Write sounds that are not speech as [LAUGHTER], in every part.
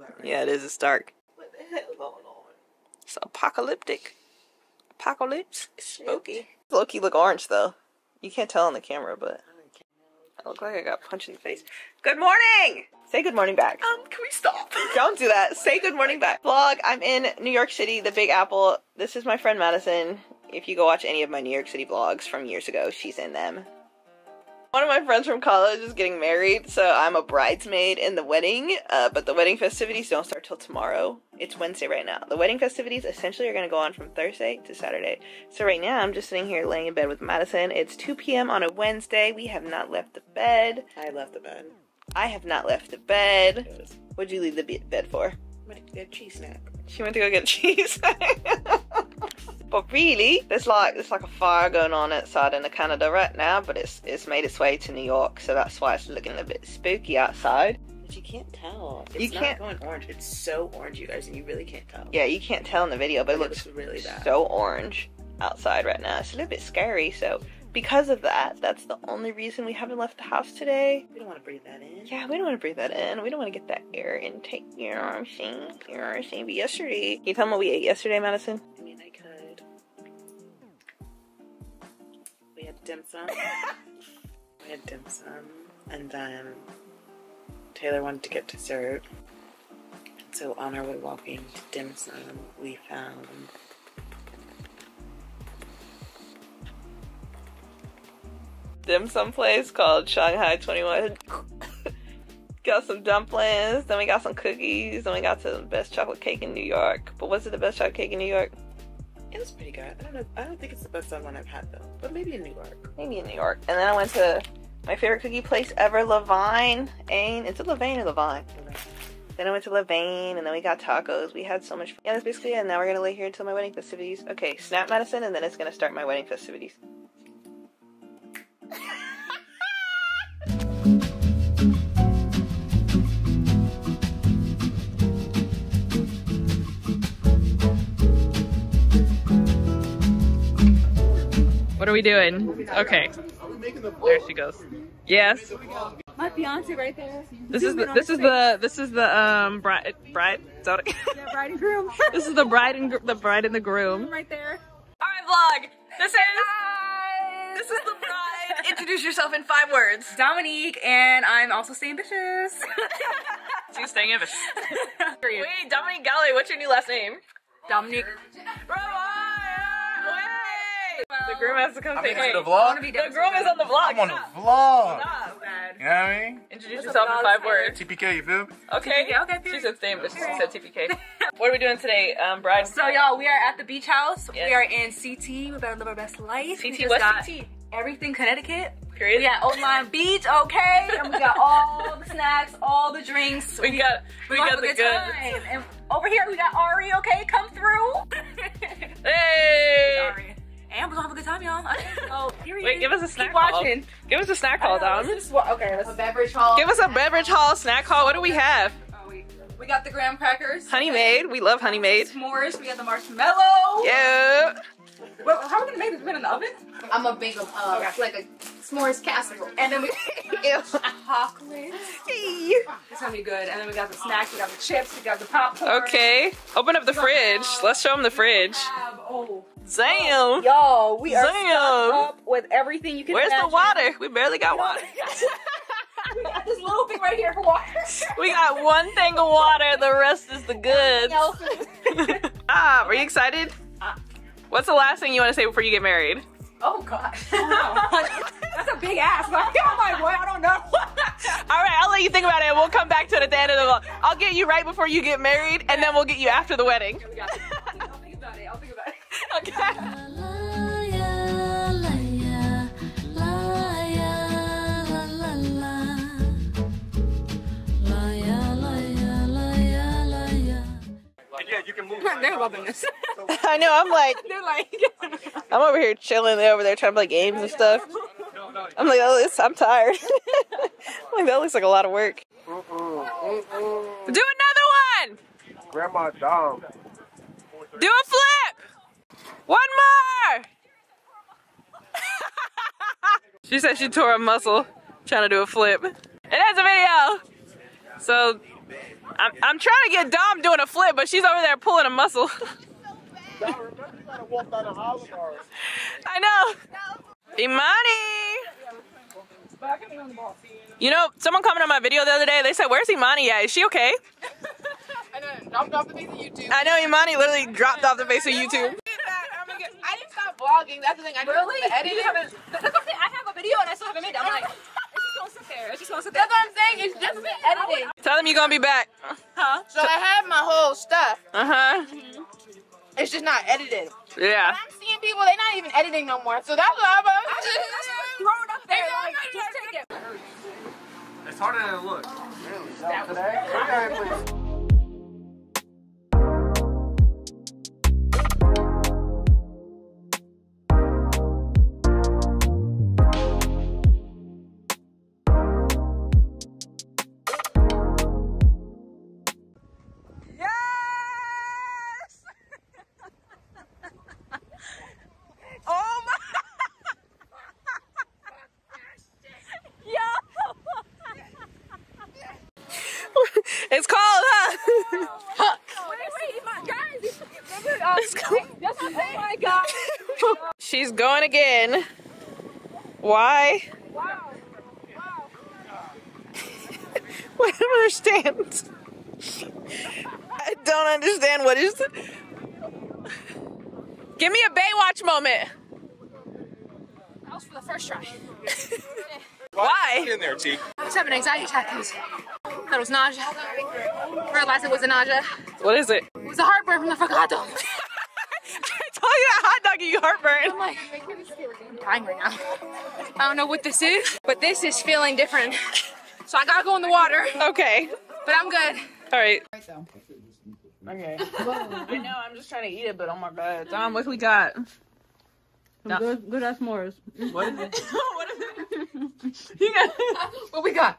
scary. You saw that, right? Yeah, it is. It's dark. What the hell going on? It's apocalyptic. Apocalypse. Spooky. Loki look orange though. You can't tell on the camera, but I look like I got punched in the face. Good morning! Say good morning back. Um, can we stop? [LAUGHS] Don't do that. Say good morning back. Vlog, I'm in New York City, the Big Apple. This is my friend Madison. If you go watch any of my New York City vlogs from years ago, she's in them. One of my friends from college is getting married, so I'm a bridesmaid in the wedding, uh, but the wedding festivities don't start till tomorrow. It's Wednesday right now. The wedding festivities essentially are going to go on from Thursday to Saturday. So right now I'm just sitting here laying in bed with Madison. It's 2 p.m. on a Wednesday. We have not left the bed. I left the bed. I have not left the bed. What'd you leave the be- bed for? I'm gonna get a cheese snack. She went to go get [LAUGHS] cheese. [LAUGHS] but really, there's like there's like a fire going on outside in Canada right now, but it's it's made its way to New York, so that's why it's looking a bit spooky outside. But you can't tell. It's You not can't- going orange. It's so orange, you guys, and you really can't tell. Yeah, you can't tell in the video, but it looks really bad. so orange outside right now. It's a little bit scary, so because of that, that's the only reason we haven't left the house today. we don't want to breathe that in. Yeah, we don't want to breathe that in. We don't want to get that air intake. You know what I'm saying? You know what I'm saying? But yesterday, can you tell me what we ate yesterday, Madison? I mean, I could. Dim sum. we had dim sum, and then Taylor wanted to get dessert. So on our way walking to dim sum, we found dim sum place called Shanghai 21. [LAUGHS] got some dumplings, then we got some cookies, then we got some best chocolate cake in New York. But was it the best chocolate cake in New York? It was pretty good. I don't know. I don't think it's the best one I've had though, but maybe in New York. Maybe in New York. And then I went to my favorite cookie place ever, Levine. Ain. Is it Levine or Levine? Then I went to Levain, and then we got tacos. We had so much fun. Yeah, that's basically it. And now we're gonna lay here until my wedding festivities. Okay, snap medicine, and then it's gonna start my wedding festivities. What are we doing? Okay. There she goes. Yes. My fiance right there. This is the this is the this is the um bride bride. is that what it- Yeah, bride and groom. [LAUGHS] this is the bride and gr- the bride and the groom. right there. All right, vlog. This is this is the [LAUGHS] bride. Introduce yourself in five words. Dominique, and I'm also staying bitches. [LAUGHS] She's staying in. Wait, Dominique Galley. What's your new last name? Dominique. The groom has to come say making hey. the vlog? be The groom is on the vlog. I'm on the vlog. Stop. You know what I mean? Introduce yourself in five words. TPK, you feel? Okay. TPK, okay, She period. said staying, but she said TPK. [LAUGHS] what are we doing today, um, bride? So y'all, we are at the beach house. Yes. We are in CT. We better live our best life. we CT, just what's got CT? Everything Connecticut. Period. We got Old Lyme [LAUGHS] Beach, okay, and we got all the [LAUGHS] snacks, all the drinks. We got we gonna got the a good. time. And over here we got Ari, okay, come through. Hey. Ari. And we're gonna have a good time, y'all. [LAUGHS] So, period. Wait, give us a snack Keep haul. watching. Give us a snack haul, Dom. Let's just wa- okay, let's beverage hall. Give us a beverage haul, snack haul. What do we have? Oh. We got the graham crackers. Honey Maid. We love Honey Maid. S'mores. We got the marshmallow. Yeah. Well, how are we gonna make this? Put in the oven? I'm a big uh, Okay. like a s'mores casserole. And then we [LAUGHS] Ew. chocolate. It's gonna be good. And then we got the snacks. We got the chips. We got the popcorn. Okay. Open up the fridge. Let's show them the fridge. Have- Oh, Damn. y'all, we are Damn. up with everything you can. Where's the water? We barely got water. [LAUGHS] we got this little thing right here for water. We got one thing of water. The rest is the [LAUGHS] goods. ah, are you excited? What's the last thing you want to say before you get married? oh God. [LAUGHS] That's a big ass. Like, oh my boy, I don't know. All right, I'll let you think about it. and We'll come back to it at the end of the vlog. I'll get you right before you get married, and then we'll get you after the wedding. They're loving this. I know. I'm like, They're like, [LAUGHS] I'm over here chilling. They're over there trying to play games and stuff. I'm like, oh, this, I'm tired. [LAUGHS] I'm like, that looks like a lot of work. Do another one. Grandma Dom. Do a flip. One more. [LAUGHS] she said she tore a muscle trying to do a flip. It has a video. So I'm, I'm trying to get Dom doing a flip, but she's over there pulling a muscle. [LAUGHS] I know. Imani. You know, someone commented on my video the other day. They said, "Where's Imani at? Is she okay?" [LAUGHS] I know, dropped off the face of YouTube. I know Imani literally dropped off the face of YouTube. I didn't stop vlogging. That's the thing. I really edited. [LAUGHS] That's what I'm saying. I have a video and I still haven't made it. I'm like, [LAUGHS] it's just gonna sit there. It's just gonna sit there. That's what I'm saying. It's just been editing. Tell them you're gonna be back. Huh? So I have my whole stuff. Uh huh. It's just not edited. Yeah. I'm seeing people. They're not even editing no more. So that's what I'm. I just throw it up there. Like, just take it. It's harder than it looks. Really? Today? Okay, please. It's called, huh? Let's go. Oh my god. She's going again. Why? [LAUGHS] Wow. Wow. I don't understand. I don't understand what is. Give me a Baywatch moment. That was for the first try. [LAUGHS] Why? Get in there, T. I was having an anxiety attack because that was nausea. Realized it was a nausea. What is it? It was a heartburn from the fucking hot dog. [LAUGHS] I told you that hot dog gave you heartburn. I'm like, I'm dying right now. I don't know what this is, but this is feeling different. So I gotta go in the water, Okay. but I'm good. All right. Okay. [LAUGHS] I know. I'm just trying to eat it, but oh my god, Dom, what we got? Good, good ass s'mores. What is it? [LAUGHS] what is it? you What we got?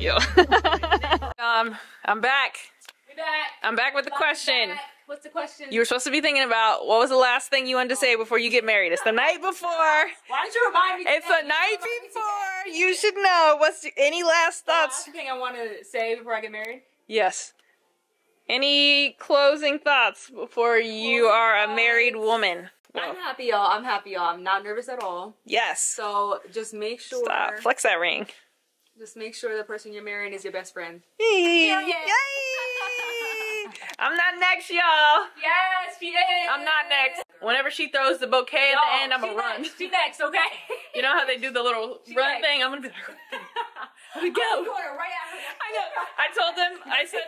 Yo. [LAUGHS] um, I'm back. We back. I'm back with the question. What's the question? You were supposed to be thinking about what was the last thing you wanted to say before you get married. It's the night before. Why don't you remind me? It's the night before. You should know. What's any last thoughts? thing I want to say before I get married? Yes. Any closing thoughts before you are a married woman? I'm happy, y'all. I'm happy, y'all. I'm not nervous at all. Yes. So just make sure, Stop. Flex that ring. Just make sure the person you're marrying is your best friend. Yay! Yay! I'm not next, y'all. Yes, she is. I'm not next. Whenever she throws the bouquet at the end, I'm gonna run. She next, okay? You know how they do the little run next. thing? I'm gonna be like, [LAUGHS] here we go. right I know. I told them. I said.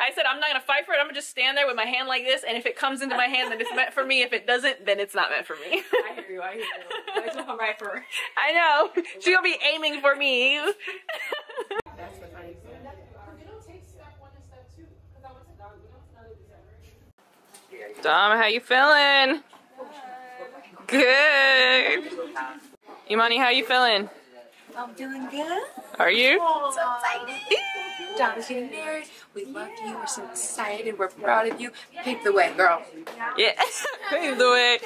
I said I'm not gonna fight for it. I'm gonna just stand there with my hand like this, and if it comes into my hand, then it's meant for me. If it doesn't, then it's not meant for me. I hear you. I hear you. I just want to come right for her. [LAUGHS] I know. She's gonna be aiming for me. Dom, how you feeling? Good. Imani, how you feeling? I'm doing good. Are you? So excited. John is getting married. We love you. We're so excited. We're proud of you. Pave the way, girl. Yeah. [LAUGHS] Pave the way.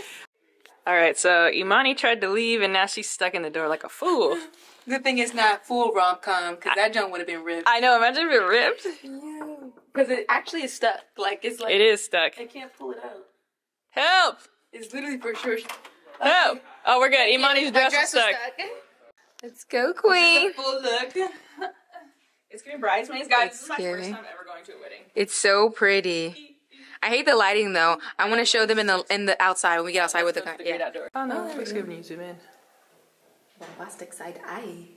All right, so Imani tried to leave, and now she's stuck in the door like a fool. Good thing it's not full rom com because that junk would have been ripped. I know. Imagine if it ripped. Because it actually is stuck. Like it's like It is stuck. I can't pull it out. Help! It's literally for sure. Help! Oh, we're good. Imani's dress, is stuck. Let's go, queen. Full look. [LAUGHS] It's gonna be bridesmaids, guys. It's This is my scary. first time ever going to a wedding. It's so pretty. I hate the lighting though. I want to show them in the in the outside when we get outside with the, the yeah. outdoor. Oh no, oh, it's giving you zoom in. bombastic side eye.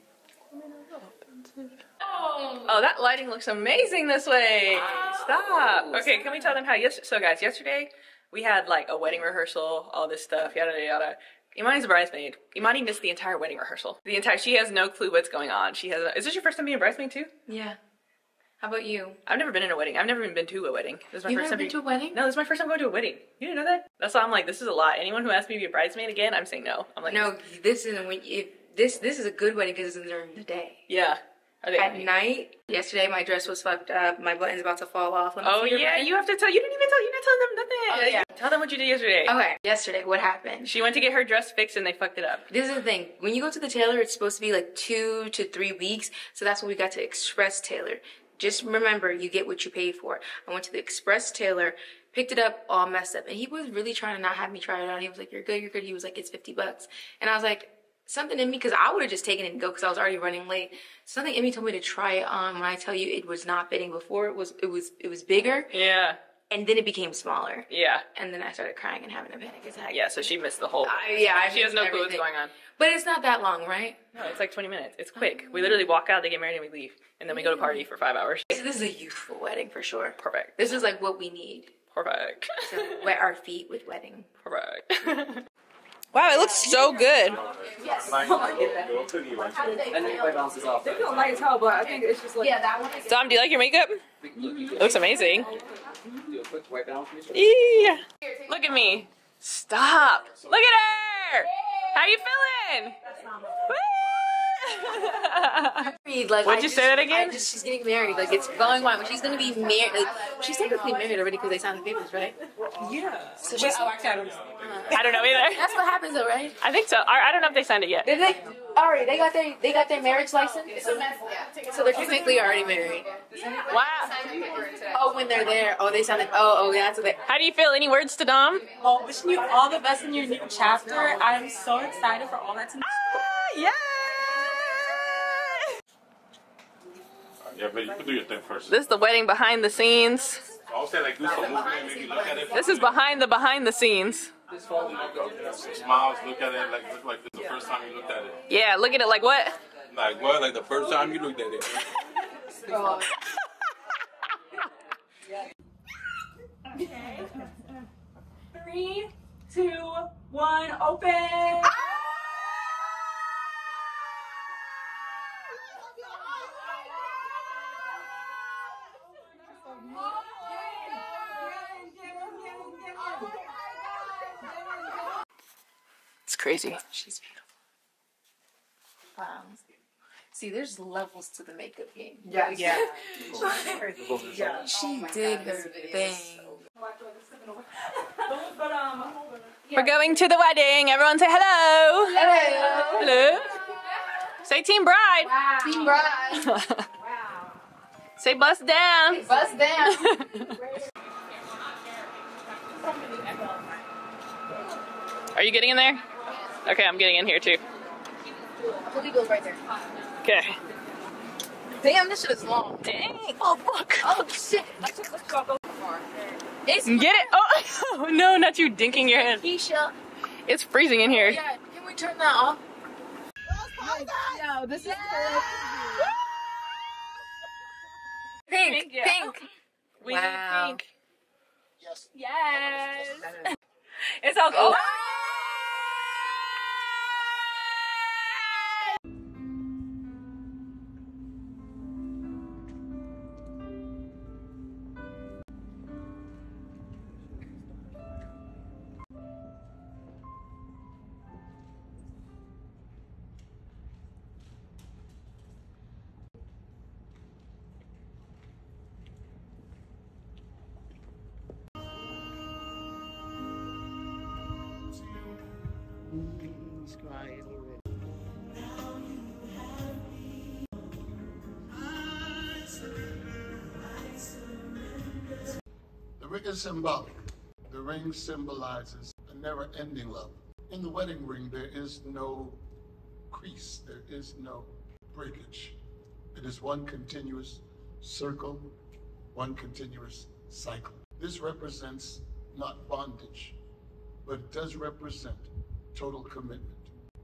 Oh. oh, that lighting looks amazing this way. Stop. Oh. Okay, can we tell them how? Yes. So, guys, yesterday we had like a wedding rehearsal, all this stuff, yada yada yada. Imani's a bridesmaid. Imani missed the entire wedding rehearsal. The entire. She has no clue what's going on. She has. A, is this your first time being a bridesmaid too? Yeah. How about you? I've never been in a wedding. I've never even been to a wedding. This is my You've first never time been to a wedding? No, this is my first time going to a wedding. You didn't know that? That's why I'm like, this is a lot. Anyone who asks me to be a bridesmaid again, I'm saying no. I'm like, No, this isn't when if this this is a good wedding because it's during the day. Yeah. At night, yesterday my dress was fucked up. My button's about to fall off. Oh yeah, you have to tell. You didn't even tell. You're not telling them nothing. Oh, yeah. Tell them what you did yesterday. Okay, yesterday what happened? She went to get her dress fixed and they fucked it up. This is the thing. When you go to the tailor, it's supposed to be like two to three weeks. So that's when we got to Express Tailor. Just remember, you get what you pay for. I went to the Express Tailor, picked it up all messed up, and he was really trying to not have me try it on. He was like, "You're good, you're good." He was like, "It's fifty bucks," and I was like, something in me because I would have just taken it and go because I was already running late. Something in me told me to try it on. When I tell you it was not fitting before, it was it was it was bigger, Yeah. and then it became smaller, Yeah. and then I started crying and having a panic attack. Yeah. So she missed the whole. I, yeah, I she has no missed clue what's going on. But it's not that long, right? No, it's like 20 minutes. It's quick. We oh. literally walk out, they get married, and we leave, and then we go to party for five hours. This is a youthful wedding for sure. Perfect. This is like what we need Perfect. to wet our feet with wedding. Perfect. [LAUGHS] wow, it looks so good. They feel light as hell, but I think it's just like. Yeah, that one. Dom, do you like your makeup? It looks amazing. Yeah. Look at me. Stop. Look at her. How you feeling? Woo! Married, like, What'd I you just- say that again? Just, she's getting married. Like it's going on. She's gonna be married. Like she's technically married already because they signed the papers, right? Yeah. So she's. Oh, actually, I don't know. Uh-huh. I don't know either. That's what happens, though, right? I think so. I I don't know if they signed it yet. Did they? Alright, they got their they got their marriage license. So they're technically already married. Wow. Oh, when they're there. Oh, they signed it. Oh, oh, that's what they. How do you feel? Any words to Dom? Well, wishing you all the best in your new chapter. I'm so excited for all that's in Yeah. Yeah, but you can do your thing first. This is the wedding behind the scenes. I would say like do some movement, maybe look at it. This is behind the behind the scenes. Smiles, look at it like look like this is the first time you looked at it. Yeah, look at it like what? Like what? Like the first time you looked at it. [LAUGHS] Three, two, one, open. It's crazy. She's beautiful. Wow. See, there's levels to the makeup game. Yeah, yeah. [LAUGHS] She did her thing. [LAUGHS] But um, We're going to the wedding. Everyone say hello. Hello. Hello. Say Team Bride. Team Bride. Wow. [LAUGHS] Say bust down. Bust down. Are you getting in there? Okay, I'm getting in here too. Holy goes right there. Okay. Damn, this shit is long. Dang. Oh fuck. Oh shit. It's Get it? Oh [LAUGHS] no, not you dinking your head. Keisha. It's freezing in here. Yeah, can we turn that off? No, this is Pink, yeah. pink. We Wow. think. Yes. [LAUGHS] It's all oh. The ring is symbolic. The ring symbolizes a never ending love. In the wedding ring, there is no crease, there is no breakage. It is one continuous circle, one continuous cycle. This represents not bondage, but it does represent total commitment,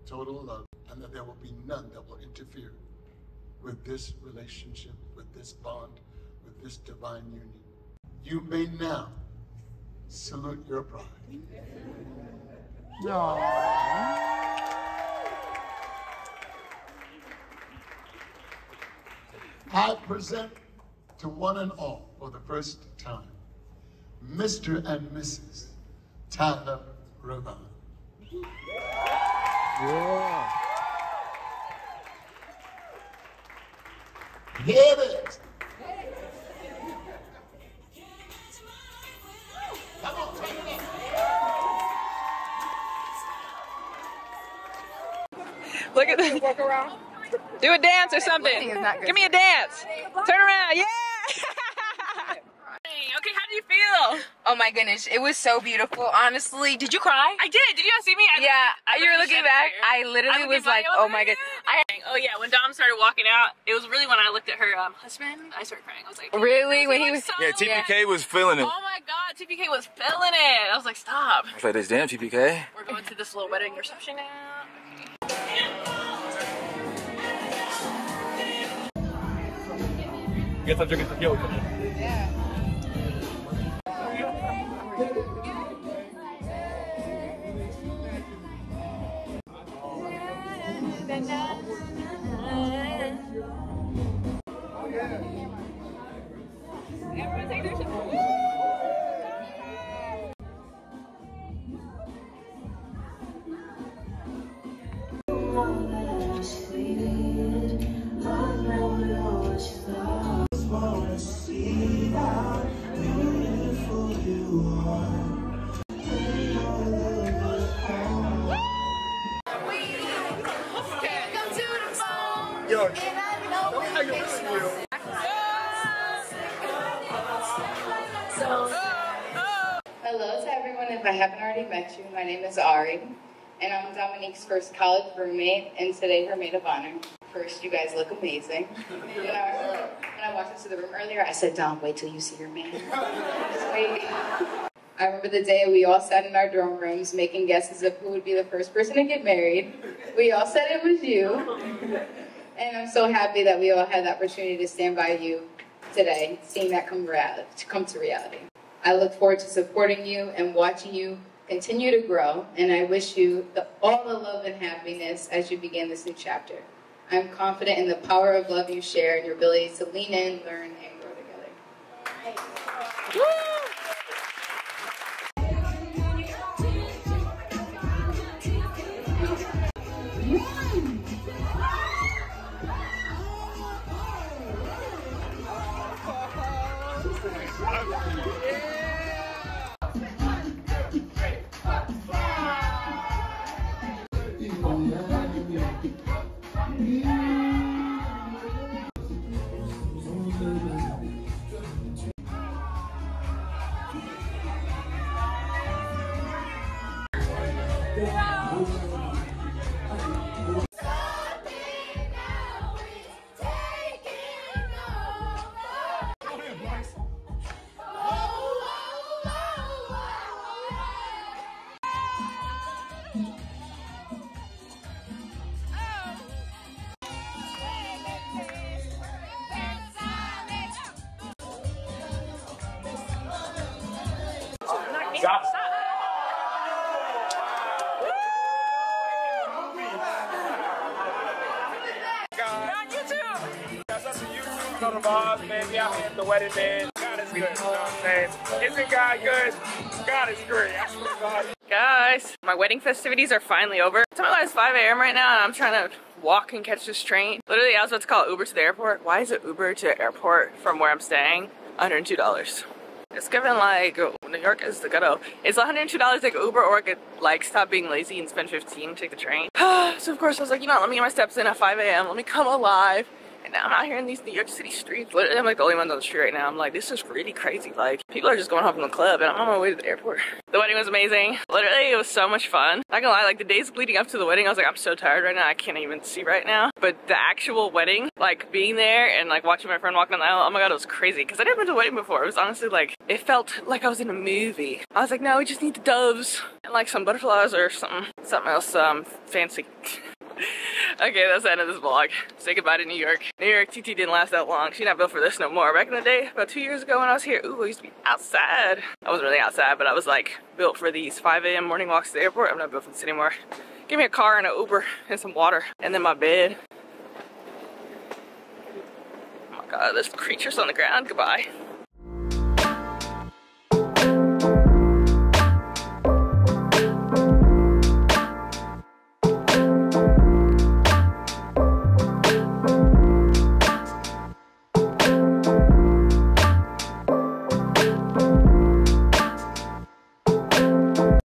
total love, and that there will be none that will interfere with this relationship, with this bond, with this divine union. You may now salute your bride. I present to one and all for the first time, Mr. and Mrs. Tyler Ravine. Yeah. Hit it! Look at this. Walk around. Do a dance or something. Give me a dance. Turn around. Yeah. Okay, how did you feel? Oh my goodness, it was so beautiful. Honestly, did you cry? I did. Did you not see me? I yeah, you were looking back. I literally was like, oh my god. I, oh yeah, when Dom started walking out, it was really when I looked at her um, husband. I started crying. I was like, really? When he was? so Yeah, TPK was feeling it. Oh my god, TPK was feeling it. I was like, stop. I was like, this damn TPK. We're going to this little wedding reception now. Guess I'm drinking tequila. Yo, Hello to everyone. If I haven't already met you, my name is Ari, and I'm Dominique's first college roommate, and today her maid of honor. First, you guys look amazing. When I, walked into the room earlier, I said, Dom, wait till you see your man. I remember the day we all sat in our dorm rooms making guesses of who would be the first person to get married. We all said it was you. And I'm so happy that we all had the opportunity to stand by you today, seeing that come, reality, to come to reality. I look forward to supporting you and watching you continue to grow, and I wish you the, all the love and happiness as you begin this new chapter. I'm confident in the power of love you share and your ability to lean in, learn, and Bob, oh, man. Be out here at the wedding, man. God is good. You know what I'm saying? Isn't God good? God is great. I. Guys, my wedding festivities are finally over. It's only like 5 a.m. right now and I'm trying to walk and catch this train. Literally, I was about to call Uber to the airport. Why is it Uber to the airport from where I'm staying? $102. It's given like New York is the ghetto. It's $102 like Uber or I could like stop being lazy and spend 15 take the train. [SIGHS] so of course I was like, you know, let me get my steps in at 5 a.m. Let me come alive. And now I'm out here in these New York City streets. Literally, I'm like the only one on the street right now. I'm like, this is really crazy. Like, people are just going home from the club and I'm on my way to the airport. [LAUGHS] The wedding was amazing. Literally, it was so much fun. Not gonna lie, like the days leading up to the wedding, I was like, I'm so tired right now. I can't even see right now. But the actual wedding, like being there and like watching my friend walk down the aisle, oh my god, it was crazy. Cause I never been to a wedding before. It was honestly like, it felt like I was in a movie. I was like, no, we just need the doves and like some butterflies or something, something else um, fancy. [LAUGHS] okay, that's the end of this vlog. Say goodbye to New York. New York TT didn't last that long. She's not built for this no more. Back in the day, about two years ago when I was here, ooh, I used to be outside. I wasn't really outside, but I was like built for these 5 a.m. morning walks to the airport. I'm not built for this anymore. Give me a car and an Uber and some water and then my bed. Oh my god. There's creatures on the ground. Goodbye.